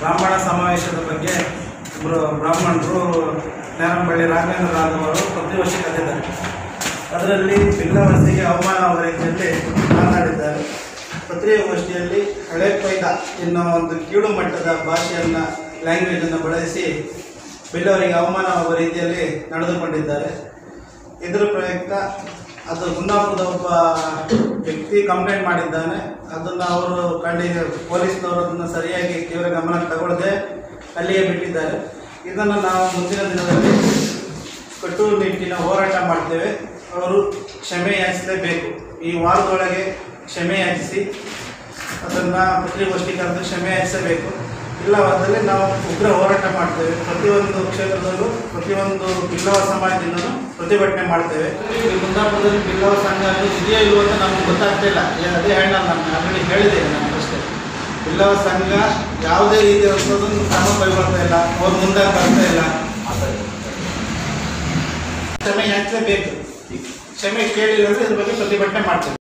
ಬ್ರಾಹ್ಮಣ ಸಮಾವೇಶದ ಬಗ್ಗೆ ಬ್ರಾಹ್ಮಣರು ನೇರಂಬಳ್ಳಿ ರಾಘವೇಂದ್ರ ರಾಘವ್ ಪ್ರತಿ ವರ್ಷ ಕರೆದಿದ್ದಾರೆ ಅದರಲ್ಲಿ ಭಿನ್ನವರ್ಸಿಗೆ ಅವಮಾನ ರೀತಿಯಲ್ಲಿ ಮಾತಾಡಿದ್ದಾರೆ. ಪತ್ರಿಕಾಗೋಷ್ಠಿಯಲ್ಲಿ ಹಳೆ ಪೈದ ಎನ್ನುವ ಒಂದು ಕೀಳು ಮಟ್ಟದ ಭಾಷೆಯನ್ನು ಲ್ಯಾಂಗ್ವೇಜನ್ನು ಬಳಸಿ ಬಿಲ್ಲವರಿಗೆ ಅವಮಾನ ಆಗುವ ರೀತಿಯಲ್ಲಿ ನಡೆದುಕೊಂಡಿದ್ದಾರೆ. ಇದರ ಪ್ರಯುಕ್ತ ಅದು ಕುಂದಾಪುರದ ಒಬ್ಬ ವ್ಯಕ್ತಿ ಕಂಪ್ಲೇಂಟ್ ಮಾಡಿದ್ದಾನೆ, ಅದನ್ನು ಅವರು ಕಂಡು, ಪೊಲೀಸ್ನವರು ಅದನ್ನು ಸರಿಯಾಗಿ ತೀವ್ರ ಗಮನಕ್ಕೆ ತಗೊಳ್ಳದೆ ಅಲ್ಲಿಯೇ ಬಿಟ್ಟಿದ್ದಾರೆ. ಇದನ್ನು ನಾವು ಮುಂದಿನ ದಿನದಲ್ಲಿ ಕಟ್ಟುನಿಟ್ಟಿನ ಹೋರಾಟ ಮಾಡ್ತೇವೆ. ಅವರು ಕ್ಷಮೆ ಯಾಚಿಸಲೇಬೇಕು. ಈ ವಾರದೊಳಗೆ ಕ್ಷಮೆ ಯಾಚಿಸಿ, ಅದನ್ನು ಪತ್ರಿಕೋಷ್ಠಿ ಕರೆದು ಕ್ಷಮೆ ಯಾಚಿಸಬೇಕು. ಇಲ್ಲವಾದಲ್ಲಿ ನಾವು ಉಗ್ರ ಹೋರಾಟ ಮಾಡ್ತೇವೆ. ಪ್ರತಿಯೊಂದು ಕ್ಷೇತ್ರದಲ್ಲೂ, ಪ್ರತಿಯೊಂದು ಬಿಲ್ಲವ ಸಮಾಜದಿಂದಲೂ ಪ್ರತಿಭಟನೆ ಮಾಡ್ತೇವೆ. ಈ ಕುಂದಾಪುರದಲ್ಲಿ ಬಿಲ್ಲವ ಸಂಘ ಇದೆಯೋ ಇಲ್ಲವೋ ಅಂತ ನಮ್ಗೆ ಗೊತ್ತಾಗ್ತಾ ಇಲ್ಲ. ಅದೇ ಹೇಳ ನಾನು ಆಲ್ರೆಡಿ ಹೇಳಿದೆ ನಾನು ಅಷ್ಟೇ. ಬಿಲ್ಲವ ಸಂಘ ಯಾವುದೇ ರೀತಿಯಾದಂಥದ್ದನ್ನು ಕ್ರಮ ಕೈಗೊಳ್ತಾ ಇಲ್ಲ, ಅವ್ರು ಮುಂದೆ ಬರ್ತಾ ಇಲ್ಲ. ಕ್ಷಮೆ ಯಾಚಲೇಬೇಕು ಕ್ಷಮೆ ಕೇಳಿಲ್ಲ ಅಂದ್ರೆ ಇದ್ರ ಬಗ್ಗೆ ಪ್ರತಿಭಟನೆ ಮಾಡ್ತೇವೆ.